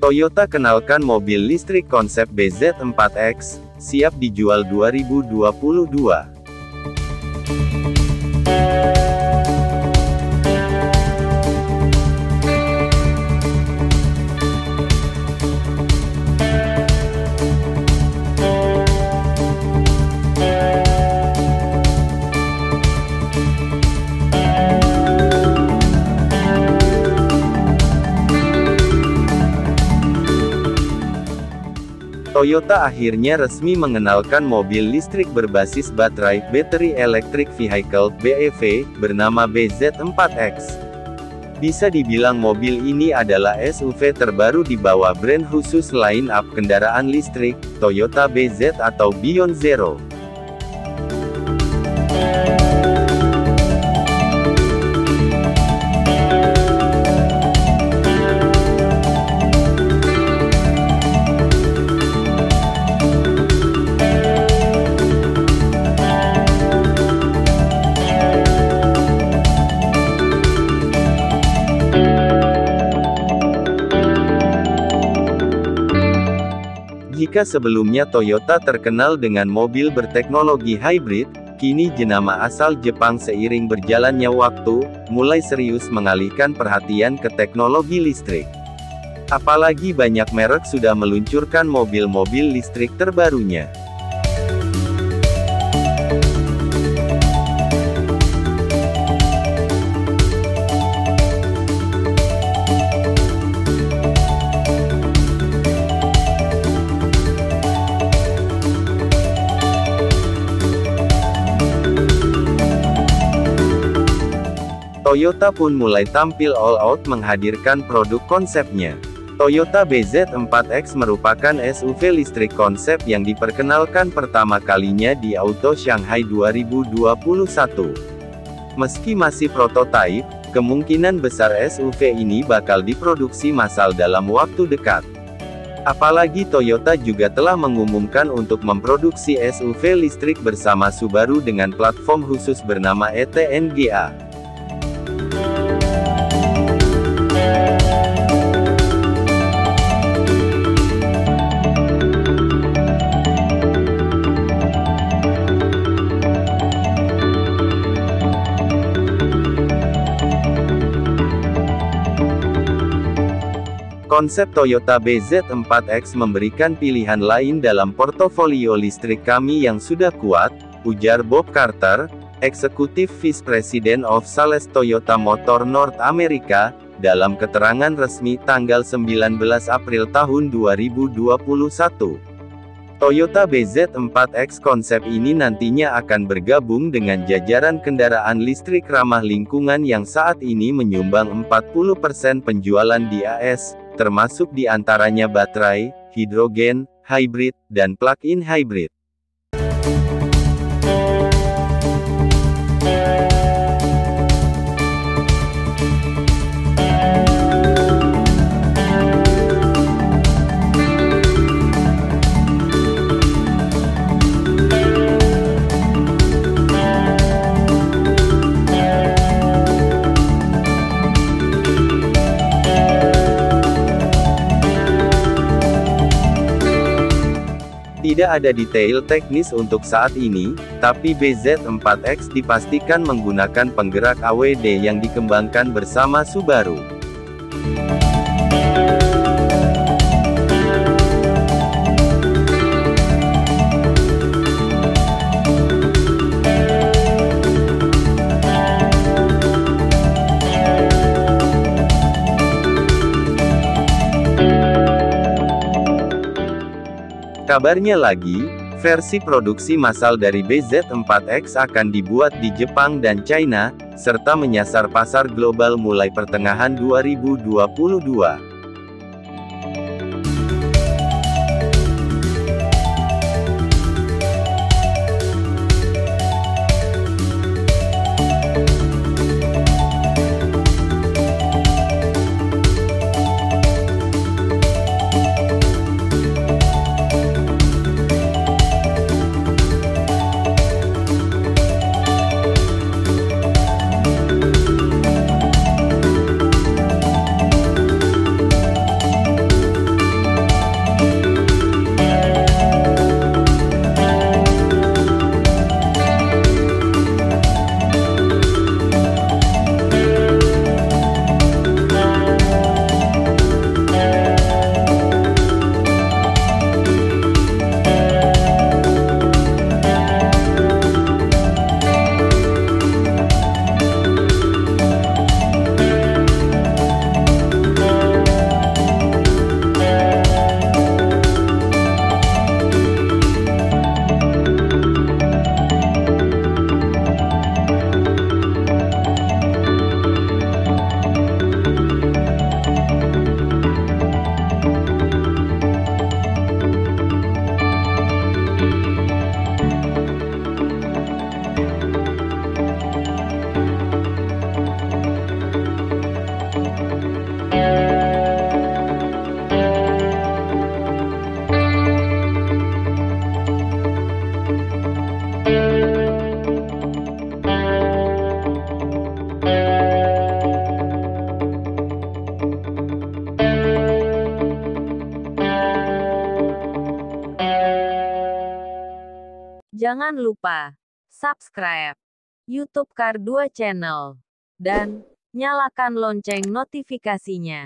Toyota kenalkan mobil listrik konsep BZ4X, siap dijual 2022. Toyota akhirnya resmi mengenalkan mobil listrik berbasis baterai Battery Electric Vehicle (BEV) bernama BZ4X. Bisa dibilang mobil ini adalah SUV terbaru di bawah brand khusus line-up kendaraan listrik, Toyota BZ atau Beyond Zero. Jika sebelumnya Toyota terkenal dengan mobil berteknologi hybrid, kini jenama asal Jepang seiring berjalannya waktu, mulai serius mengalihkan perhatian ke teknologi listrik. Apalagi banyak merek sudah meluncurkan mobil-mobil listrik terbarunya. Toyota pun mulai tampil all out menghadirkan produk konsepnya. Toyota BZ4X merupakan SUV listrik konsep yang diperkenalkan pertama kalinya di Auto Shanghai 2021. Meski masih prototipe, kemungkinan besar SUV ini bakal diproduksi massal dalam waktu dekat. Apalagi Toyota juga telah mengumumkan untuk memproduksi SUV listrik bersama Subaru dengan platform khusus bernama ETNGA. Konsep Toyota BZ4X memberikan pilihan lain dalam portofolio listrik kami yang sudah kuat, ujar Bob Carter, Eksekutif Vice President of Sales Toyota Motor North America, dalam keterangan resmi tanggal 19 April tahun 2021. Toyota BZ4X konsep ini nantinya akan bergabung dengan jajaran kendaraan listrik ramah lingkungan yang saat ini menyumbang 40% penjualan di AS, termasuk di antaranya baterai, hidrogen, hybrid, dan plug-in hybrid. Tidak ada detail teknis untuk saat ini, tapi BZ4X dipastikan menggunakan penggerak AWD yang dikembangkan bersama Subaru. Kabarnya lagi, versi produksi massal dari BZ4X akan dibuat di Jepang dan China, serta menyasar pasar global mulai pertengahan 2022. Jangan lupa subscribe YouTube Kar 2 Channel dan nyalakan lonceng notifikasinya.